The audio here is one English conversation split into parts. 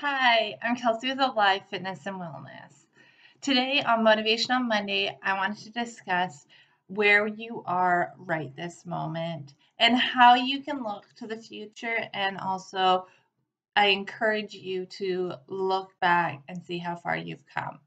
Hi, I'm Kelsey with Alive Fitness and Wellness. Today on Motivational Monday, I wanted to discuss where you are right this moment and how you can look to the future. And also, I encourage you to look back and see how far you've come.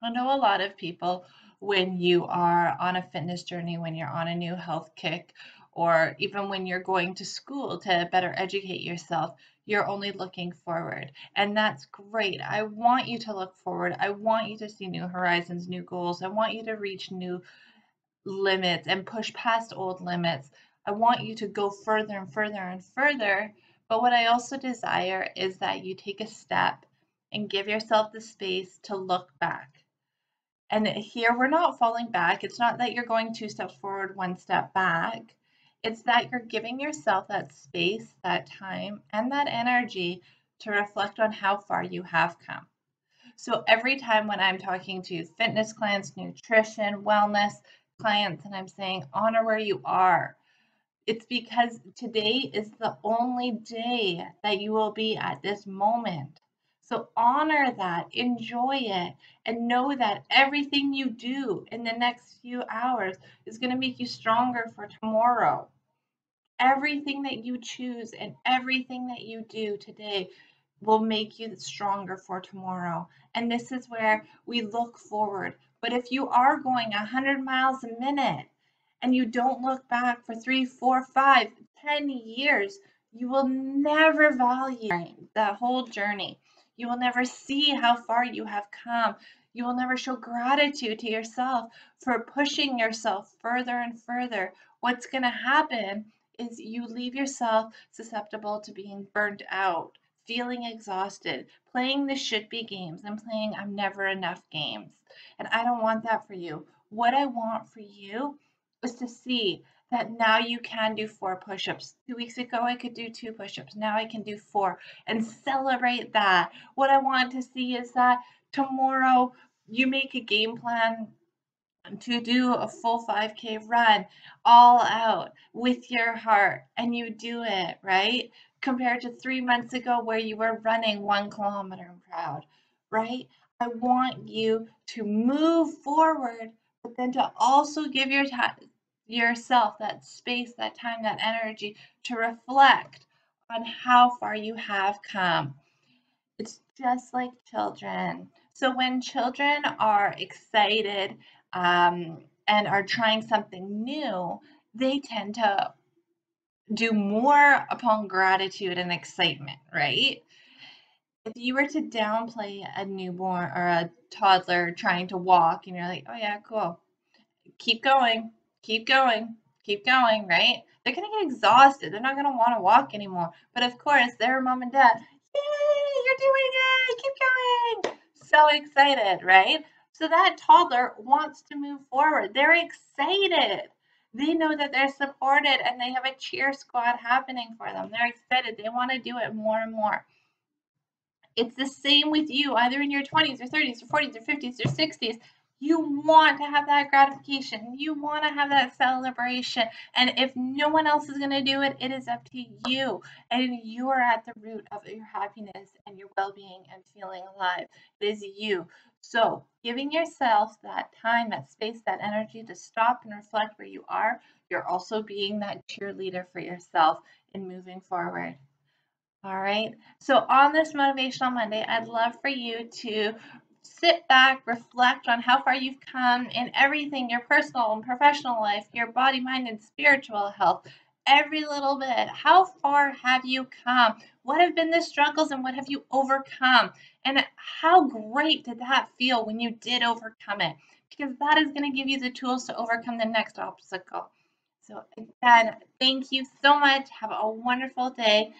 I know a lot of people, when you are on a fitness journey, when you're on a new health kick, or even when you're going to school to better educate yourself, you're only looking forward. And that's great. I want you to look forward. I want you to see new horizons, new goals. I want you to reach new limits and push past old limits. I want you to go further and further and further. But what I also desire is that you take a step and give yourself the space to look back. And here we're not falling back. It's not that you're going two steps forward, one step back. It's that you're giving yourself that space, that time, and that energy to reflect on how far you have come. So every time when I'm talking to fitness clients, nutrition, wellness clients, and I'm saying honor where you are, it's because today is the only day that you will be at this moment. So honor that, enjoy it, and know that everything you do in the next few hours is going to make you stronger for tomorrow. Everything that you choose and everything that you do today will make you stronger for tomorrow. And this is where we look forward. But if you are going 100 miles a minute and you don't look back for three, four, five, ten years, you will never value the whole journey. You will never see how far you have come. You will never show gratitude to yourself for pushing yourself further and further. What's going to happen is you leave yourself susceptible to being burnt out, feeling exhausted, playing the should be games and playing I'm never enough games. And I don't want that for you. What I want for you is to see that now you can do four push ups. Two weeks ago, I could do two push ups. Now I can do four and celebrate that. What I want to see is that tomorrow you make a game plan to do a full 5K run all out with your heart and you do it, right? Compared to three months ago where you were running one kilometer and proud, right? I want you to move forward, but then to also give your time yourself that space, that time, that energy to reflect on how far you have come. It's just like children. So when children are excited um, and are trying something new, they tend to do more upon gratitude and excitement, right? If you were to downplay a newborn or a toddler trying to walk and you're like, oh yeah, cool, keep going, keep going, keep going, right? They're going to get exhausted. They're not going to want to walk anymore. But of course, their mom and dad, yay, you're doing it, keep going. So excited, right? So that toddler wants to move forward. They're excited. They know that they're supported and they have a cheer squad happening for them. They're excited. They want to do it more and more. It's the same with you, either in your 20s or 30s or 40s or 50s or 60s. You want to have that gratification. You want to have that celebration. And if no one else is going to do it, it is up to you. And you are at the root of your happiness and your well being and feeling alive. It is you. So, giving yourself that time, that space, that energy to stop and reflect where you are, you're also being that cheerleader for yourself in moving forward. All right. So, on this Motivational Monday, I'd love for you to sit back, reflect on how far you've come in everything your personal and professional life, your body, mind, and spiritual health. Every little bit. How far have you come? What have been the struggles and what have you overcome? And how great did that feel when you did overcome it? Because that is going to give you the tools to overcome the next obstacle. So, again, thank you so much. Have a wonderful day.